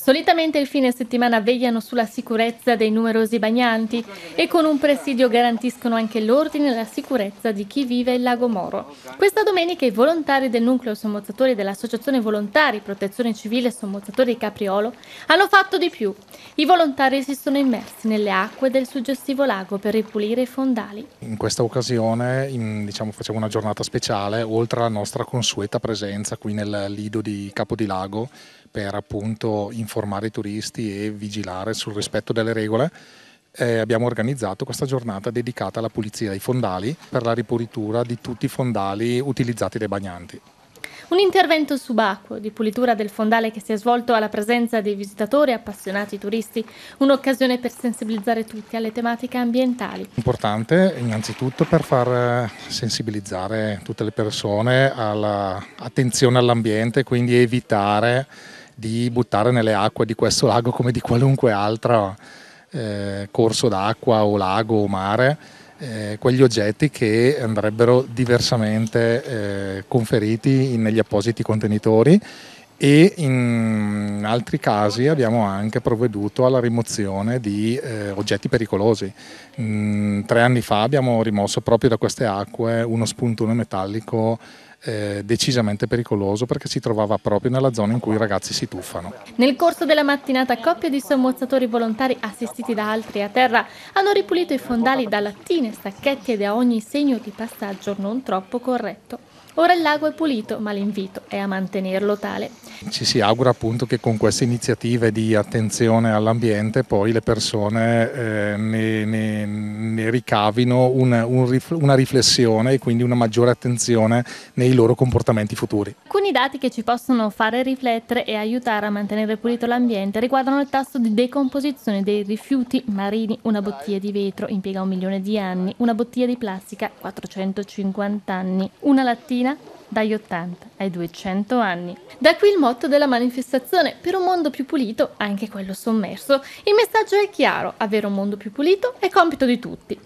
Solitamente il fine settimana vegliano sulla sicurezza dei numerosi bagnanti e con un presidio garantiscono anche l'ordine e la sicurezza di chi vive il lago Moro. Questa domenica i volontari del nucleo sommozzatori dell'Associazione Volontari Protezione Civile Sommozzatori Capriolo hanno fatto di più. I volontari si sono immersi nelle acque del suggestivo lago per ripulire i fondali. In questa occasione in, diciamo, facciamo una giornata speciale, oltre alla nostra consueta presenza qui nel lido di Capodilago per appunto informare i turisti e vigilare sul rispetto delle regole. Eh, abbiamo organizzato questa giornata dedicata alla pulizia dei fondali per la ripulitura di tutti i fondali utilizzati dai bagnanti. Un intervento subacqueo di pulitura del fondale che si è svolto alla presenza dei visitatori appassionati turisti, un'occasione per sensibilizzare tutti alle tematiche ambientali. Importante innanzitutto per far eh, sensibilizzare tutte le persone all'attenzione all'ambiente, quindi evitare di buttare nelle acque di questo lago come di qualunque altro eh, corso d'acqua o lago o mare eh, quegli oggetti che andrebbero diversamente eh, conferiti negli appositi contenitori e in altri casi abbiamo anche provveduto alla rimozione di eh, oggetti pericolosi. Mm, tre anni fa abbiamo rimosso proprio da queste acque uno spuntone metallico eh, decisamente pericoloso perché si trovava proprio nella zona in cui i ragazzi si tuffano. Nel corso della mattinata coppie di sommozzatori volontari assistiti da altri a terra hanno ripulito i fondali da lattine, stacchetti e da ogni segno di passaggio non troppo corretto. Ora il lago è pulito, ma l'invito è a mantenerlo tale. Ci si augura appunto che con queste iniziative di attenzione all'ambiente poi le persone eh, ne, ne, ne, ricavino un, un, una riflessione e quindi una maggiore attenzione nei loro comportamenti futuri. Alcuni dati che ci possono fare riflettere e aiutare a mantenere pulito l'ambiente riguardano il tasso di decomposizione dei rifiuti marini. Una bottiglia di vetro impiega un milione di anni, una bottiglia di plastica 450 anni, una lattina dagli 80 ai 200 anni. Da qui il motto della manifestazione, per un mondo più pulito, anche quello sommerso. Il messaggio è chiaro, avere un mondo più pulito è compito di tutti.